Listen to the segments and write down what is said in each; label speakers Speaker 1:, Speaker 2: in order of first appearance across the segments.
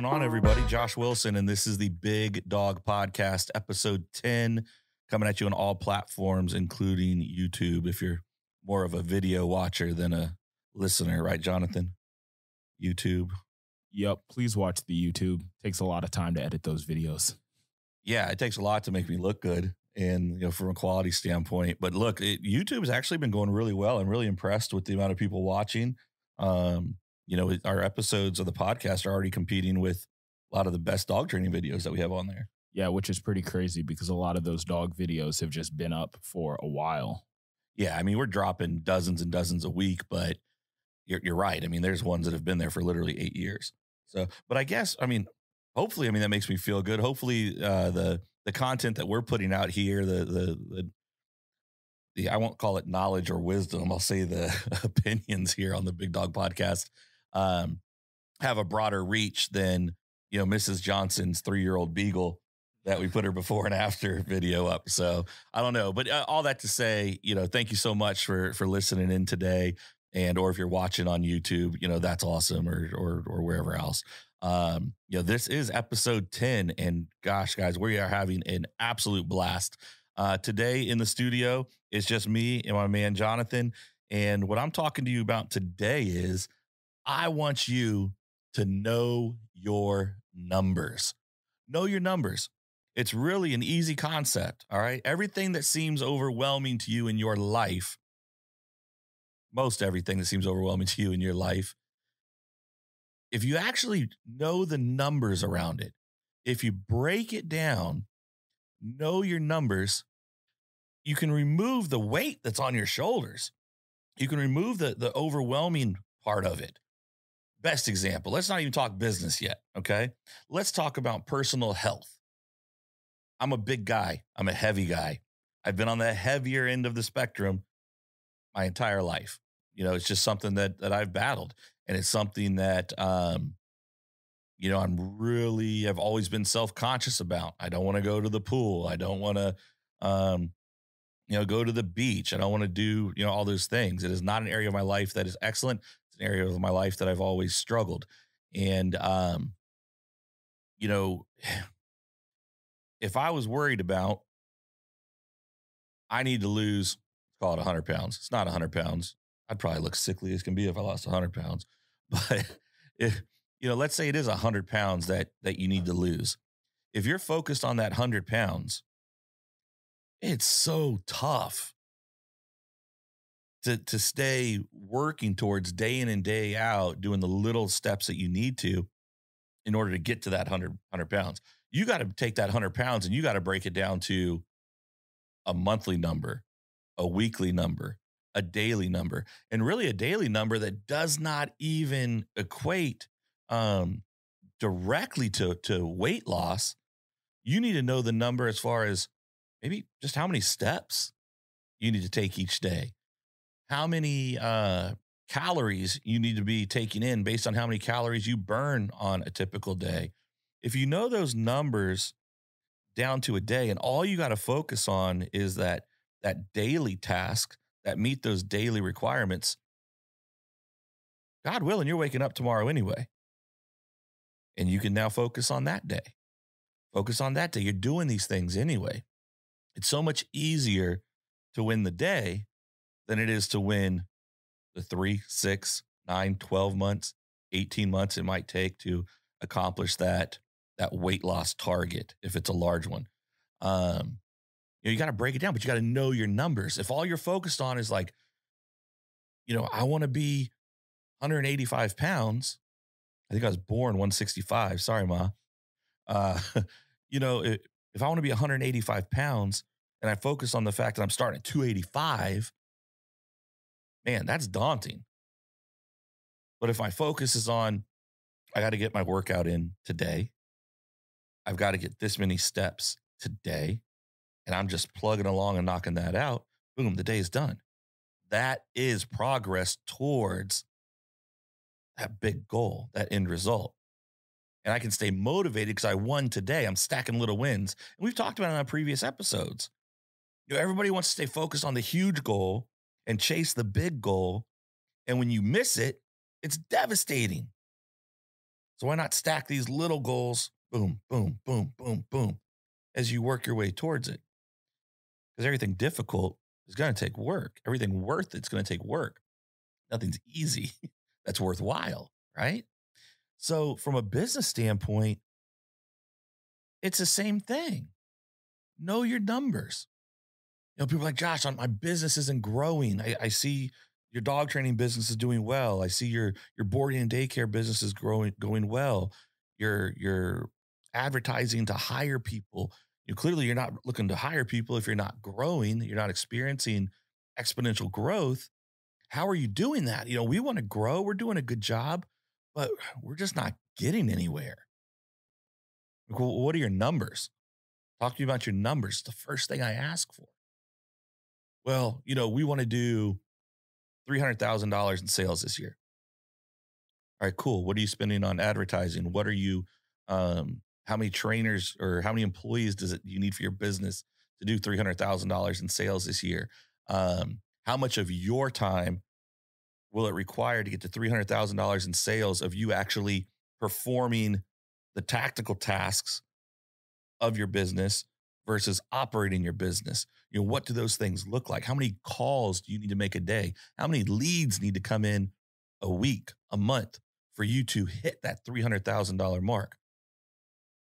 Speaker 1: going on, everybody? Josh Wilson, and this is the Big Dog Podcast, episode 10, coming at you on all platforms, including YouTube. If you're more of a video watcher than a listener, right, Jonathan? YouTube.
Speaker 2: Yep. Please watch the YouTube. Takes a lot of time to edit those videos.
Speaker 1: Yeah, it takes a lot to make me look good and you know from a quality standpoint. But look, it, YouTube has actually been going really well. I'm really impressed with the amount of people watching. Um, you know, our episodes of the podcast are already competing with a lot of the best dog training videos that we have on there.
Speaker 2: Yeah, which is pretty crazy because a lot of those dog videos have just been up for a while.
Speaker 1: Yeah, I mean, we're dropping dozens and dozens a week, but you're, you're right. I mean, there's ones that have been there for literally eight years. So, but I guess, I mean, hopefully, I mean, that makes me feel good. Hopefully, uh, the, the content that we're putting out here, the, the, the, the, I won't call it knowledge or wisdom. I'll say the opinions here on the Big Dog podcast um, have a broader reach than you know Mrs. Johnson's three year old beagle that we put her before and after video up. So I don't know, but uh, all that to say, you know, thank you so much for for listening in today, and or if you're watching on YouTube, you know that's awesome, or or or wherever else. Um, you know, this is episode ten, and gosh, guys, we are having an absolute blast. Uh, today in the studio it's just me and my man Jonathan. And what I'm talking to you about today is I want you to know your numbers. Know your numbers. It's really an easy concept. All right. Everything that seems overwhelming to you in your life, most everything that seems overwhelming to you in your life, if you actually know the numbers around it, if you break it down, know your numbers, you can remove the weight that's on your shoulders. You can remove the, the overwhelming part of it. Best example, let's not even talk business yet. Okay. Let's talk about personal health. I'm a big guy, I'm a heavy guy. I've been on the heavier end of the spectrum my entire life. You know, it's just something that that I've battled, and it's something that um, you know, I'm really I've always been self conscious about. I don't want to go to the pool. I don't want to, um, you know, go to the beach. I don't want to do you know all those things. It is not an area of my life that is excellent area of my life that I've always struggled. And, um, you know, if I was worried about, I need to lose, call it 100 pounds. It's not 100 pounds. I'd probably look sickly as can be if I lost 100 pounds. But if, you know, let's say it is 100 pounds that that you need to lose. If you're focused on that 100 pounds, it's so tough to to stay working towards day in and day out, doing the little steps that you need to in order to get to that 100, 100 pounds. You got to take that 100 pounds and you got to break it down to a monthly number, a weekly number, a daily number, and really a daily number that does not even equate um, directly to, to weight loss. You need to know the number as far as maybe just how many steps you need to take each day how many uh, calories you need to be taking in based on how many calories you burn on a typical day. If you know those numbers down to a day and all you got to focus on is that that daily task that meet those daily requirements, God willing, you're waking up tomorrow anyway. And you can now focus on that day. Focus on that day. You're doing these things anyway. It's so much easier to win the day than it is to win the three, six, nine, 12 months, 18 months it might take to accomplish that that weight loss target if it's a large one. Um, you know, you got to break it down, but you got to know your numbers. If all you're focused on is like, you know, I want to be 185 pounds. I think I was born 165. Sorry, ma. Uh, you know, if, I want to be 185 pounds and I focus on the fact that I'm starting at 285, man, that's daunting. But if my focus is on, I got to get my workout in today, I've got to get this many steps today, and I'm just plugging along and knocking that out, boom, the day is done. That is progress towards that big goal, that end result. And I can stay motivated because I won today. I'm stacking little wins. And we've talked about it on previous episodes. You know, everybody wants to stay focused on the huge goal and chase the big goal. And when you miss it, it's devastating. So why not stack these little goals? Boom, boom, boom, boom, boom, as you work your way towards it. Because everything difficult is going to take work. Everything worth it's going to take work. Nothing's easy that's worthwhile, right? So, from a business standpoint, it's the same thing. Know your numbers. Know, people like, Josh, my business isn't growing. I, I see your dog training business is doing well. I see your your boarding and daycare business is growing going well. You're you're advertising to hire people. You clearly you're not looking to hire people if you're not growing, you're not experiencing exponential growth. How are you doing that? You know, we want to grow, we're doing a good job, but we're just not getting anywhere. What are your numbers? Talk to me about your numbers. the first thing I ask for. Well, you know, we want to do $300,000 in sales this year. All right, cool. What are you spending on advertising? What are you, um, how many trainers or how many employees does it you need for your business to do $300,000 in sales this year? Um, how much of your time will it require to get to $300,000 in sales of you actually performing the tactical tasks of your business versus operating your business? You know, what do those things look like? How many calls do you need to make a day? How many leads need to come in a week, a month for you to hit that $300,000 mark?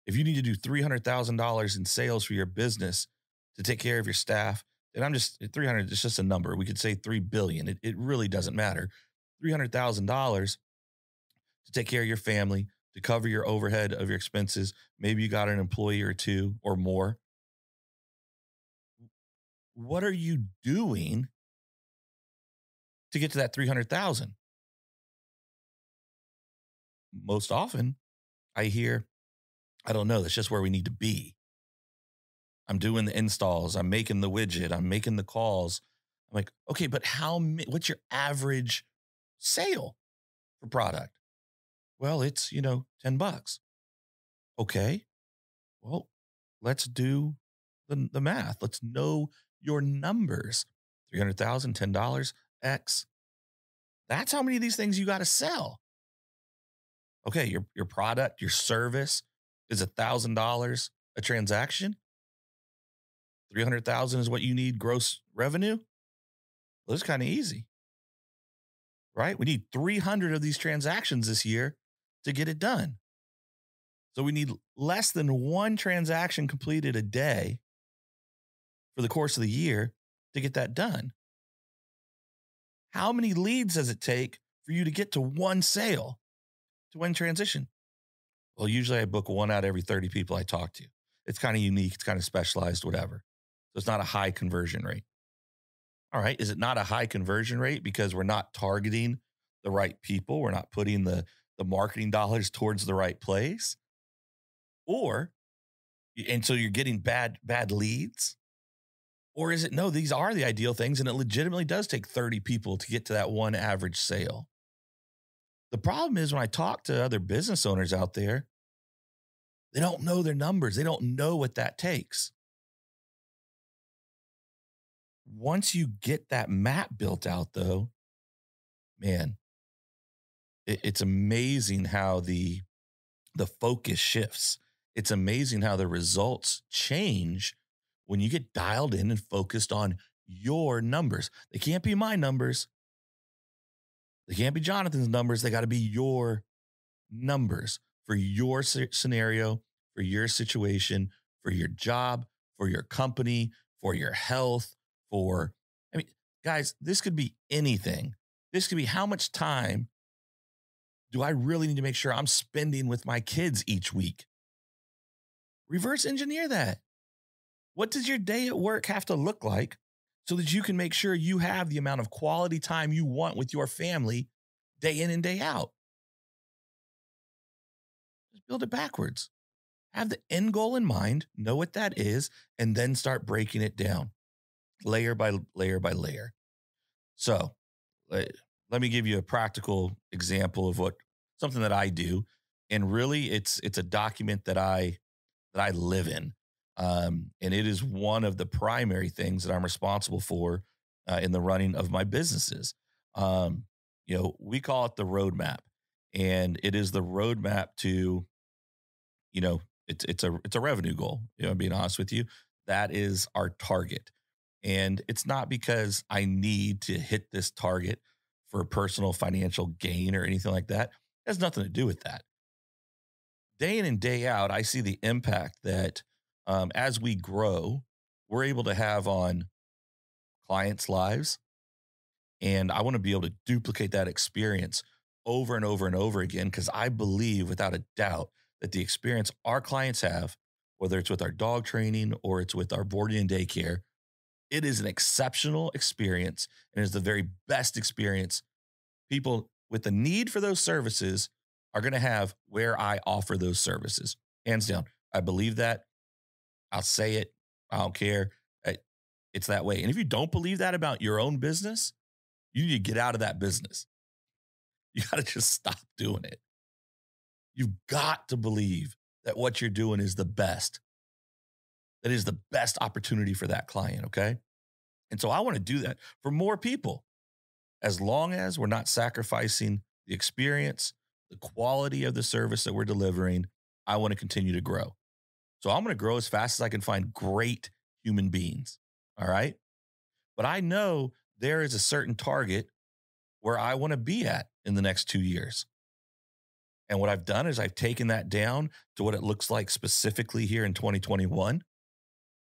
Speaker 1: If you need to do $300,000 in sales for your business to take care of your staff, and I'm just eh, 300 it's just a number. We could say 3 billion. It it really doesn't matter. $300,000 to take care of your family, to cover your overhead of your expenses. Maybe you got an employee or two or more what are you doing to get to that 300,000? Most often I hear, I don't know, that's just where we need to be. I'm doing the installs, I'm making the widget, I'm making the calls. I'm like, okay, but how, what's your average sale for product? Well, it's, you know, 10 bucks. Okay. Well, let's do the, the math. Let's know your numbers. 300,000, $10, X. That's how many of these things you got to sell. Okay, your your product, your service is a thousand dollars a transaction. 300,000 is what you need gross revenue. Well, it's kind of easy. Right? We need 300 of these transactions this year to get it done. So we need less than one transaction completed a day for the course of the year to get that done. How many leads does it take for you to get to one sale to win transition? Well, usually I book one out of every 30 people I talk to. It's kind of unique, it's kind of specialized, whatever. So it's not a high conversion rate. All right. Is it not a high conversion rate because we're not targeting the right people? We're not putting the, the marketing dollars towards the right place? Or, and so you're getting bad, bad leads? Or is it no, these are the ideal things and it legitimately does take 30 people to get to that one average sale? The problem is when I talk to other business owners out there, they don't know their numbers. They don't know what that takes. Once you get that map built out, though, man, it, it's amazing how the the focus shifts. It's amazing how the results change when you get dialed in and focused on your numbers. They can't be my numbers. They can't be Jonathan's numbers. They got to be your numbers for your scenario, for your situation, for your job, for your company, for your health, for, I mean, guys, this could be anything. This could be how much time do I really need to make sure I'm spending with my kids each week? Reverse engineer that. What does your day at work have to look like so that you can make sure you have the amount of quality time you want with your family day in and day out? Just build it backwards. Have the end goal in mind, know what that is, and then start breaking it down layer by layer by layer. So, let me give you a practical example of what something that I do and really it's it's a document that I that I live in. Um, and it is one of the primary things that I'm responsible for uh, in the running of my businesses. Um, you know, we call it the roadmap. and it is the roadmap to, you know, it's it's a it's a revenue goal. You know, being honest with you, that is our target, and it's not because I need to hit this target for personal financial gain or anything like that. It has nothing to do with that. Day in and day out, I see the impact that um, as we grow, we're able to have on clients' lives. And I want to be able to duplicate that experience over and over and over again because I believe without a doubt that the experience our clients have, whether it's with our dog training or it's with our boarding and daycare, it is an exceptional experience and is the very best experience people with the need for those services are going to have where I offer those services. Hands down. I believe that. I'll say it. I don't care. Eh, it's that way. And if you don't believe that about your own business, you need to get out of that business. You got to just stop doing it. You've got to believe that what you're doing is the best. That is the best opportunity for that client. Okay. And so I want to do that for more people as long as we're not sacrificing the experience, the quality of the service that we're delivering. I want to continue to grow. So I'm going to grow as fast as I can find great human beings. All right. But I know there is a certain target where I want to be at in the next two years. And what I've done is I've taken that down to what it looks like specifically here in 2021.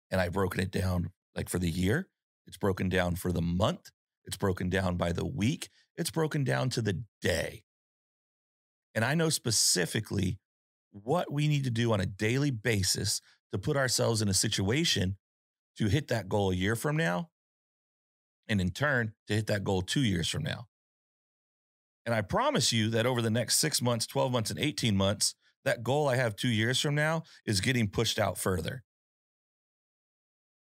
Speaker 1: And I've broken it down like for the year, it's broken down for the month, it's broken down by the week, it's broken down to the day. And I know specifically what we need to do on a daily basis to put ourselves in a situation to hit that goal a year from now, and in turn, to hit that goal two years from now. And I promise you that over the next six months, 12 months, and 18 months, that goal I have two years from now is getting pushed out further.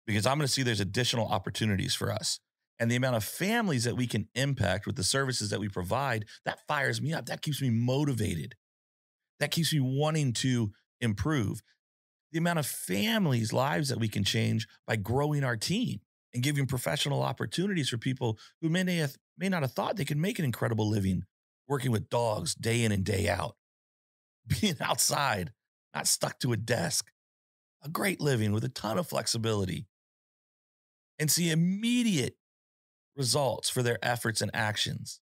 Speaker 1: Because I'm going to see there's additional opportunities for us. And the amount of families that we can impact with the services that we provide, that fires me up. That keeps me motivated. That keeps me wanting to improve. The amount of families' lives that we can change by growing our team and giving professional opportunities for people who may, have, may not have thought they could make an incredible living working with dogs day in and day out, being outside, not stuck to a desk, a great living with a ton of flexibility, and see immediate results for their efforts and actions.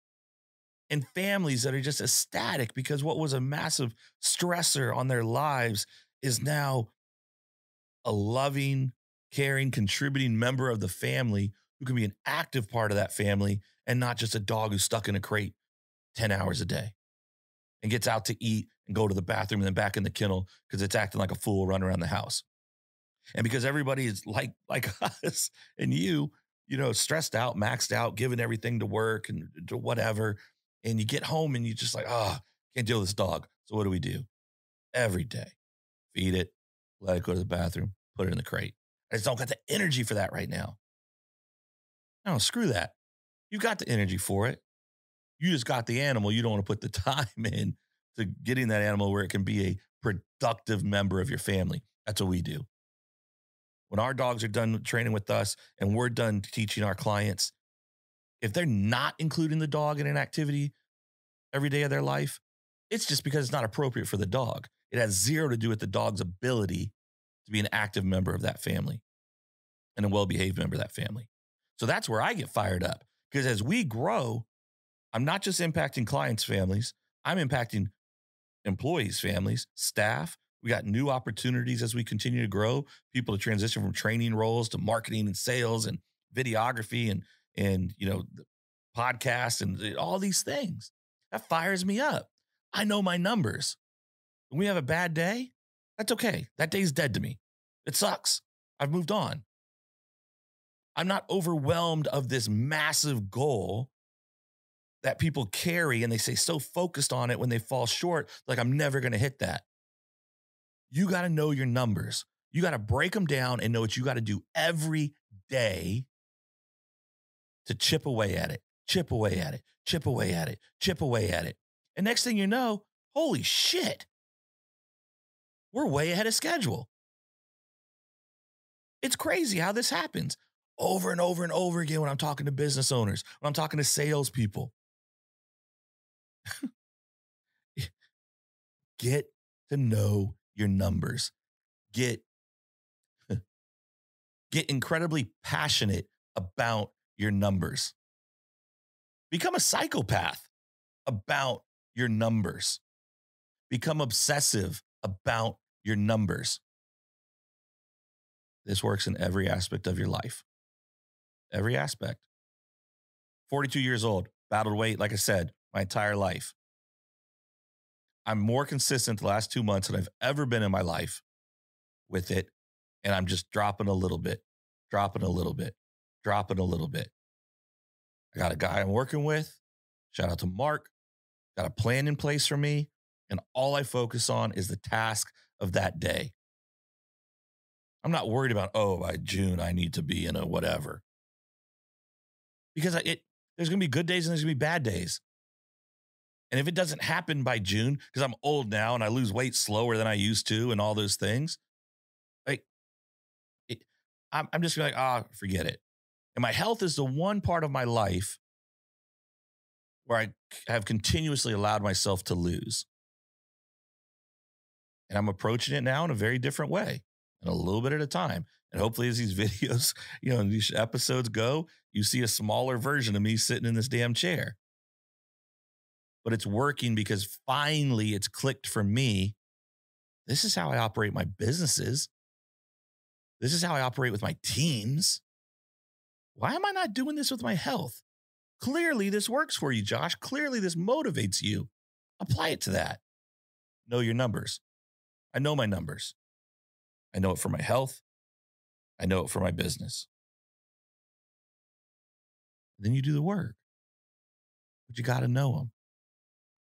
Speaker 1: And families that are just ecstatic because what was a massive stressor on their lives is now a loving, caring, contributing member of the family who can be an active part of that family and not just a dog who's stuck in a crate 10 hours a day and gets out to eat and go to the bathroom and then back in the kennel because it's acting like a fool running around the house. And because everybody is like like us and you, you know, stressed out, maxed out, giving everything to work and to whatever. And you get home and you just like, oh, can't deal with this dog. So what do we do? Every day, feed it, let it go to the bathroom, put it in the crate. I just don't got the energy for that right now. No, screw that. You've got the energy for it. You just got the animal. You don't want to put the time in to getting that animal where it can be a productive member of your family. That's what we do. When our dogs are done training with us and we're done teaching our clients, if they're not including the dog in an activity every day of their life, it's just because it's not appropriate for the dog. It has zero to do with the dog's ability to be an active member of that family and a well behaved member of that family. So that's where I get fired up because as we grow, I'm not just impacting clients' families, I'm impacting employees' families, staff. We got new opportunities as we continue to grow, people to transition from training roles to marketing and sales and videography and and you know podcasts and all these things. That fires me up. I know my numbers. When we have a bad day, that's okay. That day's dead to me. It sucks. I've moved on. I'm not overwhelmed of this massive goal that people carry and they say so focused on it when they fall short, like I'm never going to hit that. You got to know your numbers. You got to break them down and know what you got to do every day to chip away at it, chip away at it, chip away at it, chip away at it. And next thing you know, holy shit, we're way ahead of schedule. It's crazy how this happens over and over and over again when I'm talking to business owners, when I'm talking to salespeople. get to know your numbers. Get get incredibly passionate about your numbers. Become a psychopath about your numbers. Become obsessive about your numbers. This works in every aspect of your life. Every aspect. 42 years old, battled weight, like I said, my entire life. I'm more consistent the last two months than I've ever been in my life with it. And I'm just dropping a little bit, dropping a little bit, dropping a little bit. I got a guy I'm working with. Shout out to Mark. Got a plan in place for me. And all I focus on is the task of that day. I'm not worried about, oh, by June, I need to be in a whatever. Because it, there's going to be good days and there's going to be bad days. And if it doesn't happen by June, because I'm old now and I lose weight slower than I used to and all those things, like, it, I'm, I'm just like, ah, oh, forget it. And my health is the one part of my life where I have continuously allowed myself to lose. And I'm approaching it now in a very different way and a little bit at a time. And hopefully, as these videos, you know, these episodes go, you see a smaller version of me sitting in this damn chair. But it's working because finally it's clicked for me. This is how I operate my businesses. This is how I operate with my teams. Why am I not doing this with my health? Clearly, this works for you, Josh. Clearly, this motivates you. Apply it to that. Know your numbers. I know my numbers. I know it for my health. I know it for my business. Then you do the work. But you got to know them.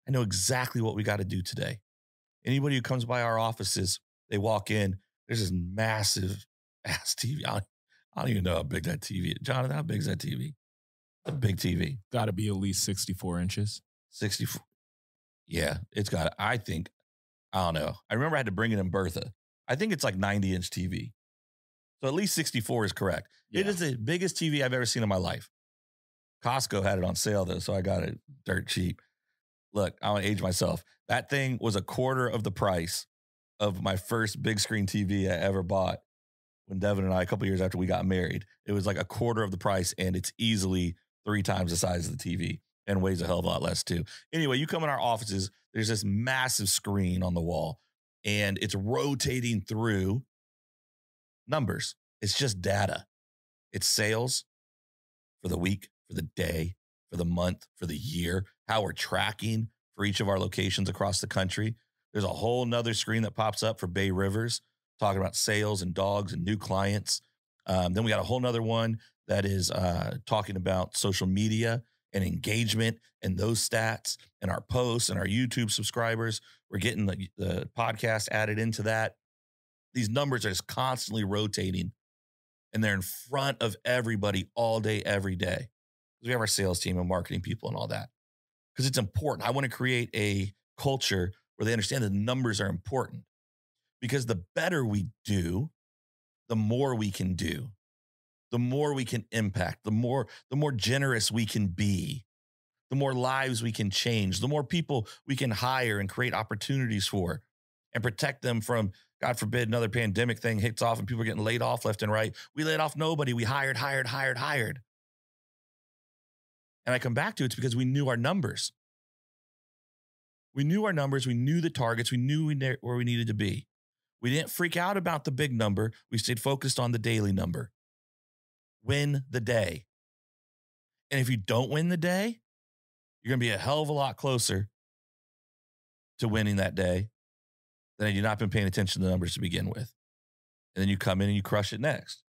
Speaker 1: I know exactly what we got to do today. Anybody who comes by our offices, they walk in, there's this massive ass TV. Don't, I don't even know how big that TV is. Jonathan, how big is that TV? a big TV.
Speaker 2: Got to be at least 64 inches.
Speaker 1: 64. Yeah, it's got, I think, I don't know. I remember I had to bring it in Bertha. I think it's like 90 inch TV. So at least 64 is correct. Yeah. It is the biggest TV I've ever seen in my life. Costco had it on sale though, so I got it dirt cheap. Look, I want to age myself. That thing was a quarter of the price of my first big screen TV I ever bought when Devin and I, a couple years after we got married. It was like a quarter of the price, and it's easily three times the size of the TV and weighs a hell of a lot less too. Anyway, you come in our offices, there's this massive screen on the wall and it's rotating through numbers. It's just data. It's sales for the week, for the day, for the month, for the year, how we're tracking for each of our locations across the country. There's a whole nother screen that pops up for Bay Rivers, talking about sales and dogs and new clients. Um, then we got a whole nother one that is uh, talking about social media and engagement and those stats and our posts and our YouTube subscribers. We're getting the, the podcast added into that. These numbers are just constantly rotating and they're in front of everybody all day, every day. We have our sales team and marketing people and all that because it's important. I want to create a culture where they understand that the numbers are important because the better we do, the more we can do the more we can impact, the more the more generous we can be, the more lives we can change, the more people we can hire and create opportunities for and protect them from God forbid another pandemic thing hits off and people are getting laid off left and right. We laid off nobody. We hired, hired, hired, hired. And I come back to it's because we knew our numbers. We knew our numbers. We knew the targets. We knew where we needed to be. We didn't freak out about the big number. We stayed focused on the daily number win the day. And if you don't win the day, you're going to be a hell of a lot closer to winning that day than you not been paying attention to the numbers to begin with. And then you come in and you crush it next.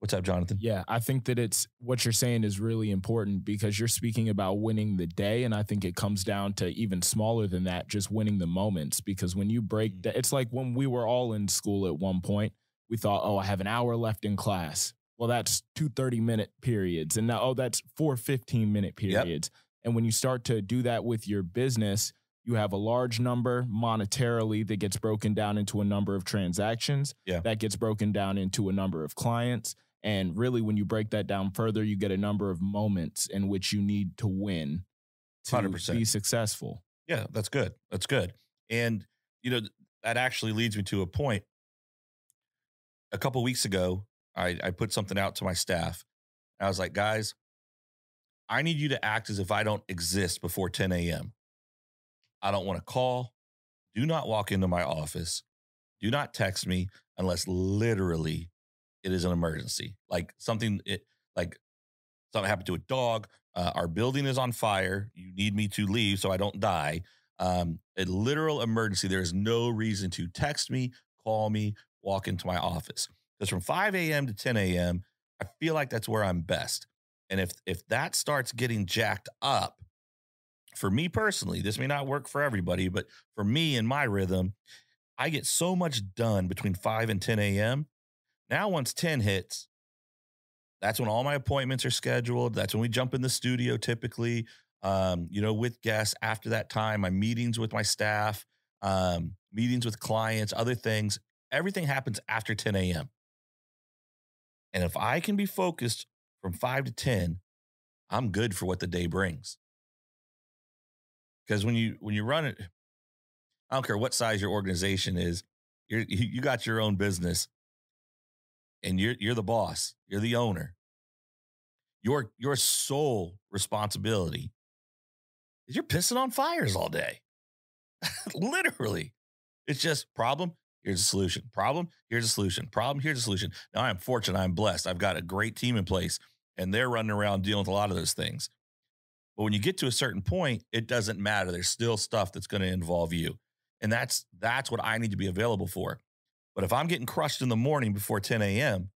Speaker 1: What's up, Jonathan?
Speaker 2: Yeah, I think that it's what you're saying is really important because you're speaking about winning the day. And I think it comes down to even smaller than that, just winning the moments. Because when you break, mm. it's like when we were all in school at one point, we thought, oh, I have an hour left in class well, that's two 30 minute periods. And now, oh, that's four 15 minute periods. Yep. And when you start to do that with your business, you have a large number monetarily that gets broken down into a number of transactions.
Speaker 1: Yeah.
Speaker 2: That gets broken down into a number of clients. And really, when you break that down further, you get a number of moments in which you need to win to 100%. be successful.
Speaker 1: Yeah, that's good. That's good. And you know, that actually leads me to a point. A couple weeks ago, I, I put something out to my staff. I was like, guys, I need you to act as if I don't exist before 10 a.m. I don't want to call. Do not walk into my office. Do not text me unless literally it is an emergency. Like something it like something happened to a dog. Uh, our building is on fire. You need me to leave so I don't die. Um, a literal emergency. There is no reason to text me, call me, walk into my office. Because from 5 a.m. to 10 a.m., I feel like that's where I'm best. And if if that starts getting jacked up, for me personally, this may not work for everybody, but for me and my rhythm, I get so much done between 5 and 10 a.m. Now, once 10 hits, that's when all my appointments are scheduled. That's when we jump in the studio typically, um, you know, with guests. After that time, my meetings with my staff, um, meetings with clients, other things, everything happens after 10 a.m. And if I can be focused from five to 10, I'm good for what the day brings. Because when you when you run it, I don't care what size your organization is, you're, you got your own business, and you're you're the boss, you're the owner. Your your sole responsibility is you're pissing on fires all day, literally. It's just problem. Here's a solution. Problem. Here's a solution. Problem. Here's a solution. Now I'm fortunate. I'm blessed. I've got a great team in place, and they're running around dealing with a lot of those things. But when you get to a certain point, it doesn't matter. There's still stuff that's going to involve you. And that's that's what I need to be available for. But if I'm getting crushed in the morning before 10 a.m.,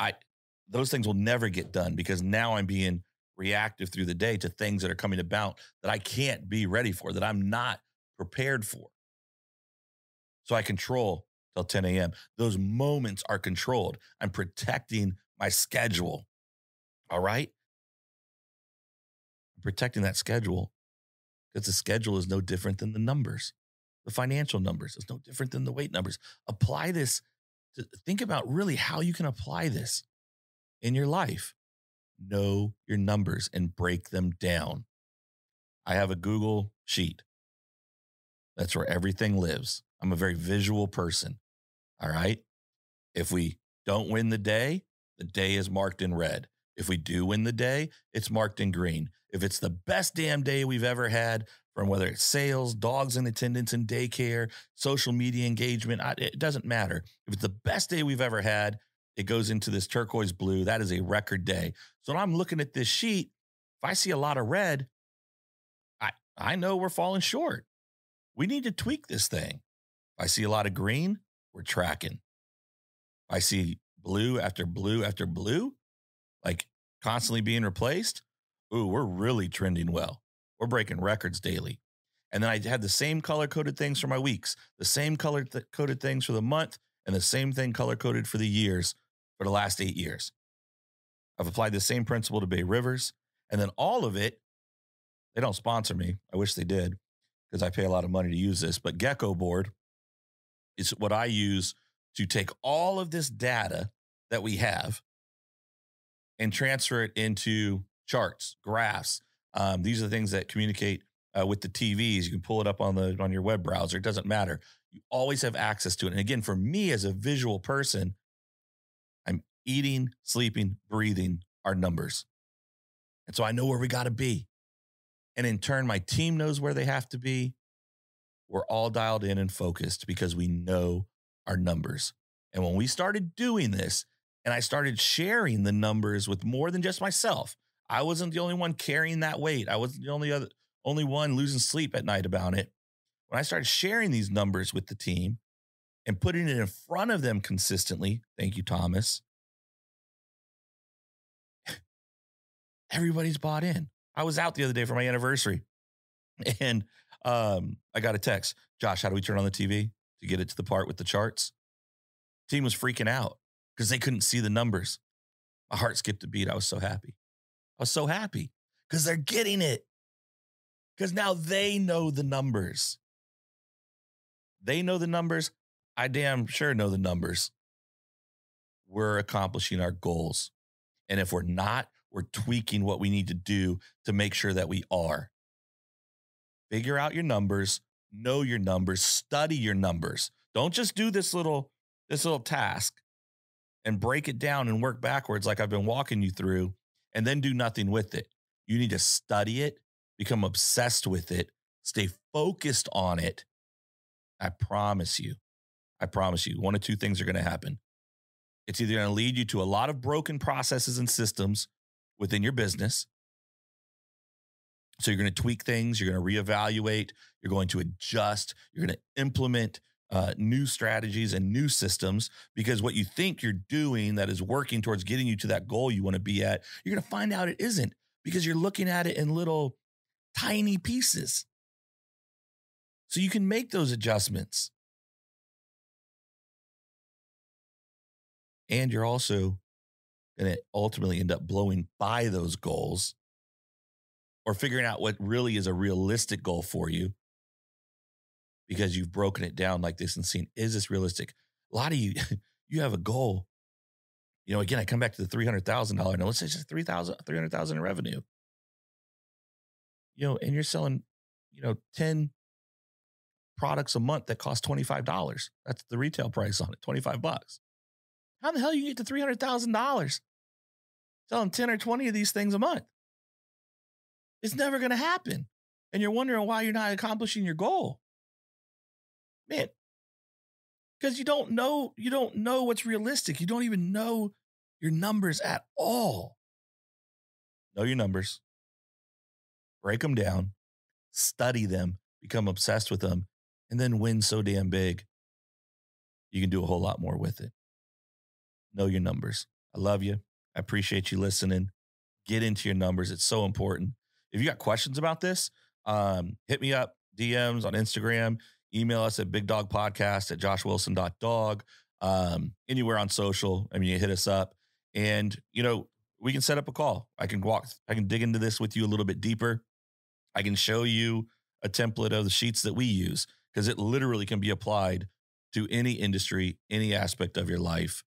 Speaker 1: I those things will never get done because now I'm being reactive through the day to things that are coming about that I can't be ready for, that I'm not prepared for. So I control till 10 a.m. Those moments are controlled. I'm protecting my schedule. All right protecting that schedule because the schedule is no different than the numbers. The financial numbers It's no different than the weight numbers. Apply this to think about really how you can apply this in your life. Know your numbers and break them down. I have a Google sheet. That's where everything lives. I'm a very visual person. All right. If we don't win the day, the day is marked in red. If we do win the day, it's marked in green. If it's the best damn day we've ever had, from whether it's sales, dogs in attendance in daycare, social media engagement, it doesn't matter. If it's the best day we've ever had, it goes into this turquoise blue. That is a record day. So when I'm looking at this sheet, if I see a lot of red, I I know we're falling short. We need to tweak this thing. If I see a lot of green, we're tracking. If I see blue after blue after blue, like constantly being replaced, ooh, we're really trending well. We're breaking records daily. And then I had the same color coded things for my weeks, the same color coded things for the month, and the same thing color coded for the years for the last eight years. I've applied the same principle to Bay Rivers. And then all of it, they don't sponsor me. I wish they did because I pay a lot of money to use this. But Geckoboard is what I use to take all of this data that we have and transfer it into charts, graphs. Um, these are the things that communicate uh, with the TVs. You can pull it up on the on your web browser. It doesn't matter. You always have access to it. And again, for me as a visual person, I'm eating, sleeping, breathing our numbers. And so I know where we got to be. And in turn, my team knows where they have to be. We're all dialed in and focused because we know our numbers. And when we started doing this, and I started sharing the numbers with more than just myself. I wasn't the only one carrying that weight. I wasn't the only other only one losing sleep at night about it. When I started sharing these numbers with the team and putting it in front of them consistently, thank you, Thomas. Everybody's bought in. I was out the other day for my anniversary and um, I got a text. Josh, how do we turn on the TV to get it to the part with the charts? Team was freaking out because they couldn't see the numbers. My heart skipped a beat. I was so happy. Was so happy because they're getting it. Because now they know the numbers. They know the numbers. I damn sure know the numbers. We're accomplishing our goals. And if we're not, we're tweaking what we need to do to make sure that we are. Figure out your numbers, know your numbers, study your numbers. Don't just do this little this little task and break it down and work backwards like I've been walking you through and then do nothing with it. You need to study it, become obsessed with it, stay focused on it. I promise you. I promise you, one of two things are going to happen. It's either going to lead you to a lot of broken processes and systems within your business. So you're going to tweak things, you're going to reevaluate, you're going to adjust, you're going to implement uh, new strategies and new systems because what you think you're doing that is working towards getting you to that goal you want to be at, you're going to find out it isn't because you're looking at it in little tiny pieces. So you can make those adjustments. And you're also going to ultimately end up blowing by those goals or figuring out what really is a realistic goal for you because you've broken it down like this and seen is this realistic? A lot of you, you have a goal. You know, again, I come back to the three hundred thousand dollar. No, let's say it's three thousand, three hundred thousand in revenue. You know, and you're selling, you know, ten products a month that cost twenty five dollars. That's the retail price on it, twenty five bucks. How the hell you get to three hundred thousand dollars selling ten or twenty of these things a month? It's never going to happen, and you're wondering why you're not accomplishing your goal man because you don't know you don't know what's realistic you don't even know your numbers at all. Know your numbers. Break them down. Study them. Become obsessed with them and then win so damn big you can do a whole lot more with it. Know your numbers. I love you. I appreciate you listening. Get into your numbers. It's so important. If you got questions about this um, hit me up dms on instagram Email us at bigdogpodcast at joshwilson.dog. Um, anywhere on social. I mean, you hit us up and, you know, we can set up a call. I can walk, I can dig into this with you a little bit deeper. I can show you a template of the sheets that we use because it literally can be applied to any industry, any aspect of your life.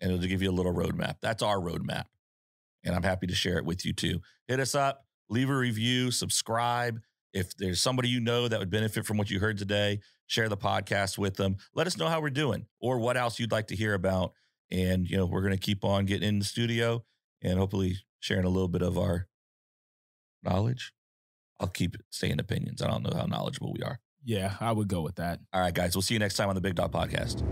Speaker 1: And it'll give you a little roadmap. That's our roadmap. And I'm happy to share it with you too. Hit us up, leave a review, subscribe. If there's somebody you know that would benefit from what you heard today, share the podcast with them. Let us know how we're doing or what else you'd like to hear about. And, you know, we're going to keep on getting in the studio and hopefully sharing a little bit of our knowledge. I'll keep saying opinions. I don't know how knowledgeable we are.
Speaker 2: Yeah, I would go with that.
Speaker 1: All right, guys. We'll see you next time on the Big Dog Podcast.